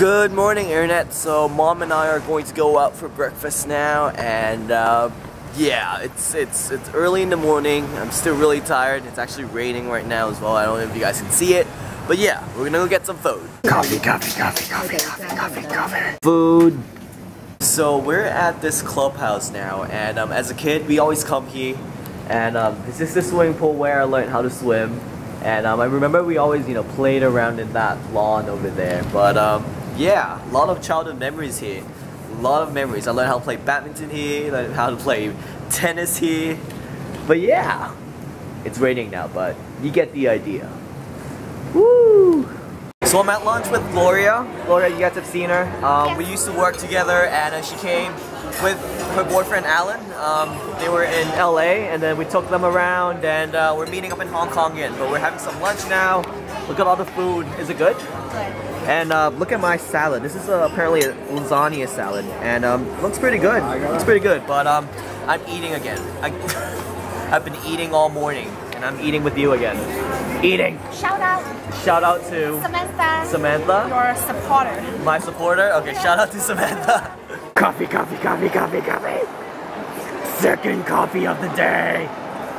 Good morning, Internet. So, Mom and I are going to go out for breakfast now, and uh, yeah, it's it's it's early in the morning. I'm still really tired. It's actually raining right now as well. I don't know if you guys can see it, but yeah, we're gonna go get some food. Coffee, coffee, coffee, coffee, coffee, coffee, coffee. Food. So we're at this clubhouse now, and um, as a kid, we always come here, and um, this is the swimming pool where I learned how to swim. And um, I remember we always, you know, played around in that lawn over there. But um, yeah, a lot of childhood memories here. A lot of memories. I learned how to play badminton here, learned how to play tennis here. But yeah, it's raining now, but you get the idea. Woo! So I'm at lunch with Gloria. Gloria, you guys have seen her. Um, We used to work together, and uh, she came with her boyfriend Alan. Um, they were in LA, and then we took them around, and uh, we're meeting up in Hong Kong again. But we're having some lunch now. Look at all the food. Is it good? Good. And uh, look at my salad. This is uh, apparently a lasagna salad, and um, looks pretty good. Looks pretty good. But um, I'm eating again. I, I've been eating all morning, and I'm eating with you again. Eating. Shout out Shout out to Samantha, Samantha, your supporter. my supporter. Okay, shout out to Samantha. Coffee, coffee, coffee, coffee, coffee. Second coffee of the day.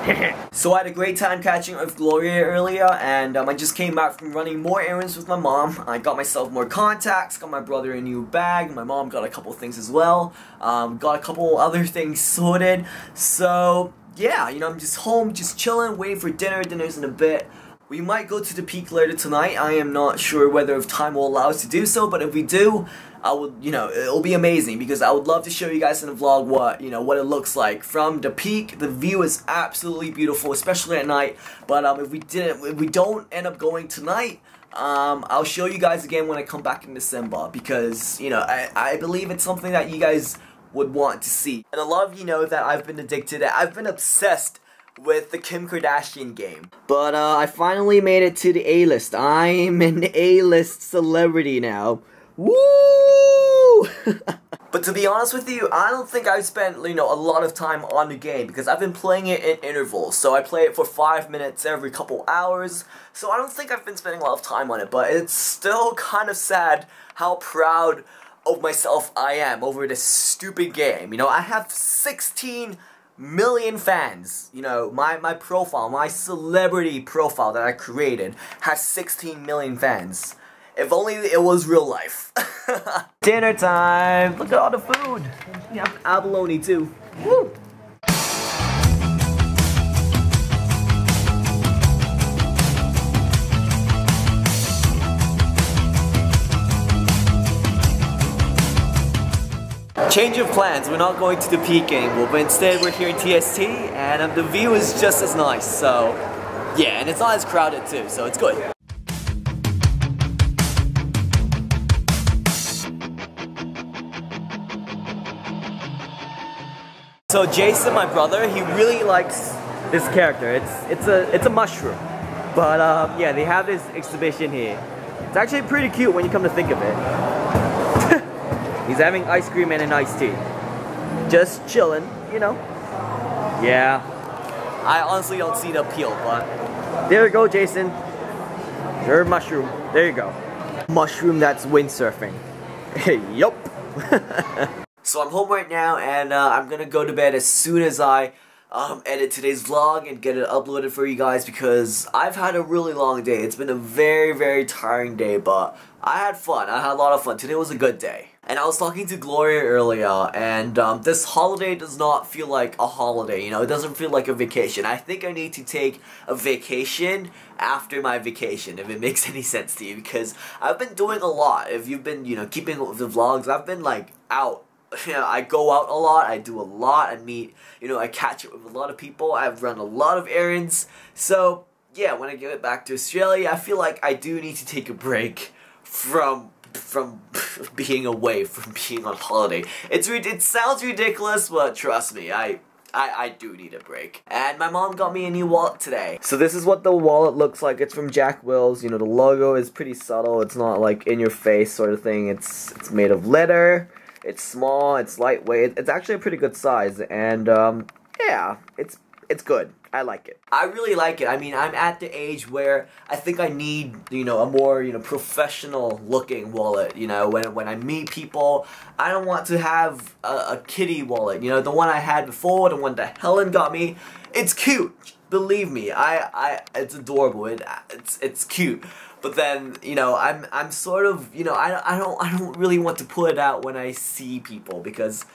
So I had a great time catching up with Gloria earlier, and um, I just came back from running more errands with my mom. I got myself more contacts, got my brother a new bag, my mom got a couple things as well, um, got a couple other things sorted. So yeah, you know, I'm just home, just chilling, waiting for dinner. Dinner's in a bit. We might go to the peak later tonight. I am not sure whether if time will allow us to do so, but if we do, I would, you know, it'll be amazing because I would love to show you guys in the vlog what, you know, what it looks like from the peak. The view is absolutely beautiful, especially at night. But um, if we didn't, if we don't end up going tonight, um, I'll show you guys again when I come back in December because, you know, I, I believe it's something that you guys would want to see. And a lot of you know that I've been addicted, I've been obsessed with the Kim Kardashian game. But uh, I finally made it to the A-list. I'm an A-list celebrity now. Woo! but to be honest with you, I don't think I've spent, you know, a lot of time on the game because I've been playing it in intervals. So I play it for five minutes every couple hours. So I don't think I've been spending a lot of time on it, but it's still kind of sad how proud of myself I am over this stupid game. You know, I have 16 million fans. You know, my, my profile, my celebrity profile that I created has 16 million fans. If only it was real life. Dinner time! Look at all the food! Have abalone too. Woo! Change of plans. We're not going to the peak anymore, but instead we're here in TST, and um, the view is just as nice. So, yeah, and it's not as crowded too, so it's good. So Jason, my brother, he really likes this character. It's it's a it's a mushroom, but um, yeah, they have this exhibition here. It's actually pretty cute when you come to think of it. He's having ice cream and an iced tea. Just chilling, you know. Yeah. I honestly don't see the appeal, but there you go, Jason. Your mushroom. There you go. Mushroom that's windsurfing. yup. so I'm home right now, and uh, I'm gonna go to bed as soon as I um, edit today's vlog and get it uploaded for you guys because I've had a really long day. It's been a very, very tiring day, but I had fun. I had a lot of fun. Today was a good day. And I was talking to Gloria earlier, and um, this holiday does not feel like a holiday, you know, it doesn't feel like a vacation. I think I need to take a vacation after my vacation, if it makes any sense to you, because I've been doing a lot. If you've been, you know, keeping up with the vlogs, I've been, like, out you know, I go out a lot, I do a lot, I meet, you know, I catch up with a lot of people, I've run a lot of errands, so, yeah, when I get it back to Australia, I feel like I do need to take a break from from being away, from being on holiday. It's It sounds ridiculous, but trust me, I I, I do need a break. And my mom got me a new wallet today. So this is what the wallet looks like. It's from Jack Wills. You know, the logo is pretty subtle. It's not like in your face sort of thing. It's it's made of leather. It's small, it's lightweight. It's actually a pretty good size, and um, yeah, it's it's good. I like it. I really like it. I mean, I'm at the age where I think I need, you know, a more, you know, professional looking wallet. You know, when when I meet people, I don't want to have a, a kitty wallet. You know, the one I had before, the one that Helen got me, it's cute. Believe me, I, I, it's adorable. It, it's, it's cute. But then, you know, I'm, I'm sort of, you know, I, I don't, I don't really want to pull it out when I see people because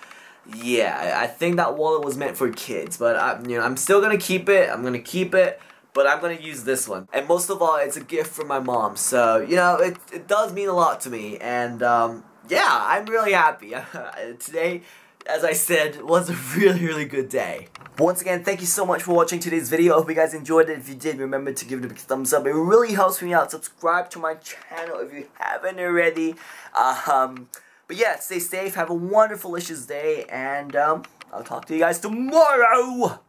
yeah, I think that wallet was meant for kids, but I, you know, I'm still gonna keep it. I'm gonna keep it, but I'm gonna use this one. And most of all, it's a gift from my mom, so you know, it it does mean a lot to me. And um, yeah, I'm really happy today. As I said, was a really, really good day. Once again, thank you so much for watching today's video. I hope you guys enjoyed it. If you did, remember to give it a big thumbs up. It really helps me out. Subscribe to my channel if you haven't already. Um, but yeah, stay safe, have a wonderful, delicious day, and um, I'll talk to you guys tomorrow.